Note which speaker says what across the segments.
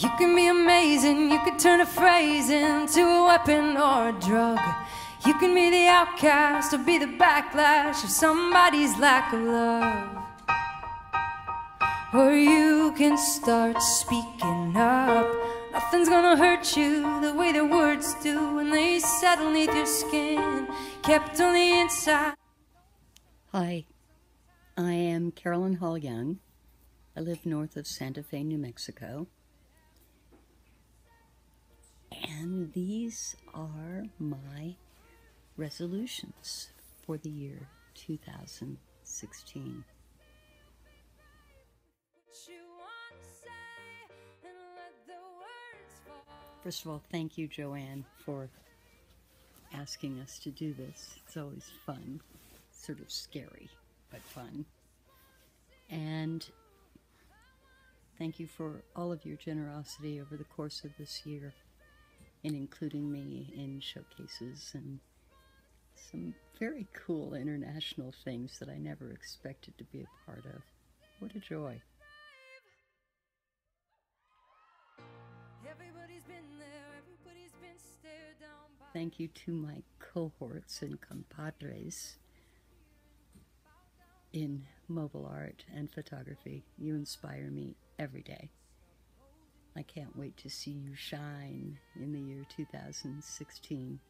Speaker 1: You can be amazing, you can turn a phrase into a weapon or a drug. You can be the outcast or be the backlash of somebody's lack of love. Or you can start speaking up. Nothing's gonna hurt you the way the words do when they settle neath your skin, kept on the inside.
Speaker 2: Hi, I am Carolyn Hall Young. I live north of Santa Fe, New Mexico. These are my resolutions for the year 2016. First of all, thank you, Joanne, for asking us to do this. It's always fun, sort of scary, but fun. And thank you for all of your generosity over the course of this year in including me in showcases and some very cool international things that I never expected to be a part of. What a joy. Thank you to my cohorts and compadres in mobile art and photography. You inspire me every day. I can't wait to see you shine in the year 2016.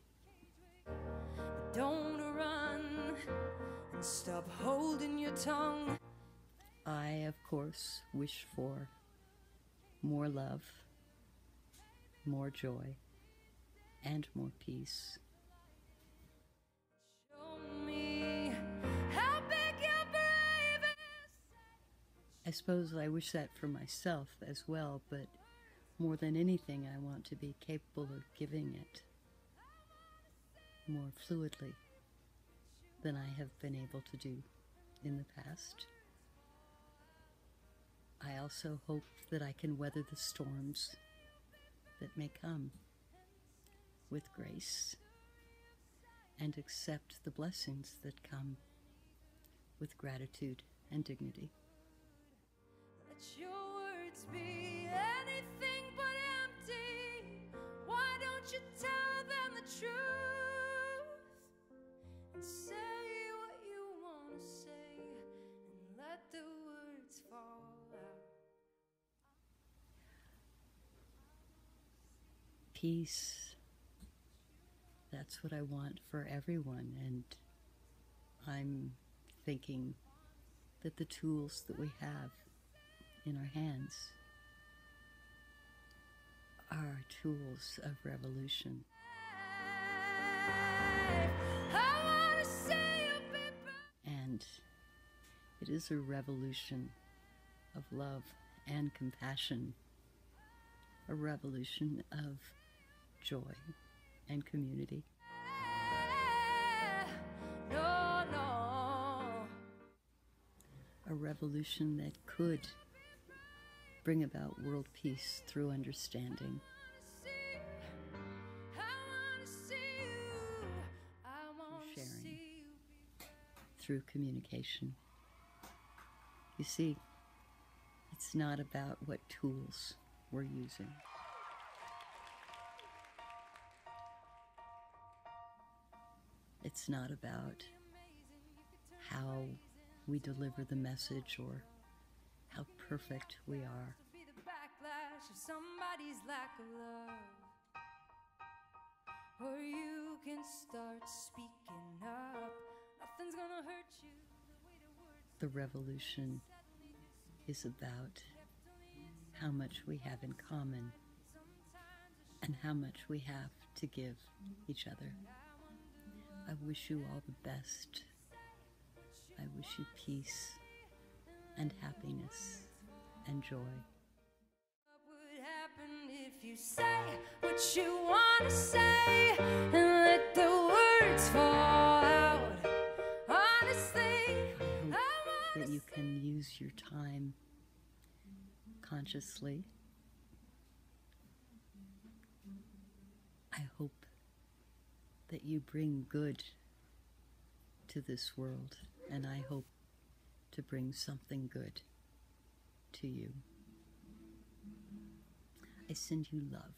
Speaker 1: Don't run and stop holding your tongue.
Speaker 2: I, of course, wish for more love, more joy, and more peace. I suppose I wish that for myself as well, but more than anything, I want to be capable of giving it more fluidly than I have been able to do in the past. I also hope that I can weather the storms that may come with grace and accept the blessings that come with gratitude and dignity.
Speaker 1: Let your words be truth and say what you want to say and let the words fall out?
Speaker 2: Peace that's what I want for everyone. And I'm thinking that the tools that we have in our hands are tools of revolution. And it is a revolution of love and compassion, a revolution of joy and community.
Speaker 1: No, no.
Speaker 2: A revolution that could bring about world peace through understanding. Through communication. You see, it's not about what tools we're using. It's not about how we deliver the message or how perfect we are.
Speaker 1: Or you can start speaking
Speaker 2: The revolution is about how much we have in common and how much we have to give each other. I wish you all the best. I wish you peace and happiness and joy.
Speaker 1: What would happen if you say what you want to say and let the words fall
Speaker 2: you can use your time consciously. I hope that you bring good to this world, and I hope to bring something good to you.
Speaker 1: I send you love.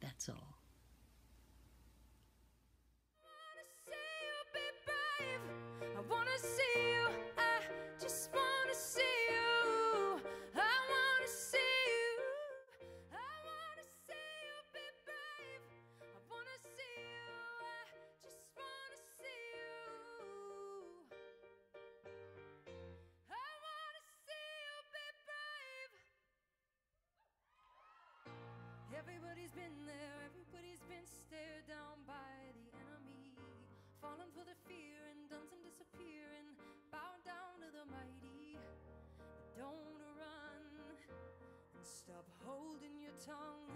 Speaker 1: That's all.
Speaker 3: Everybody's been there, everybody's been stared down by the enemy. Falling for the fear and done some disappearing. Bow down to the mighty. But don't run and stop holding your tongue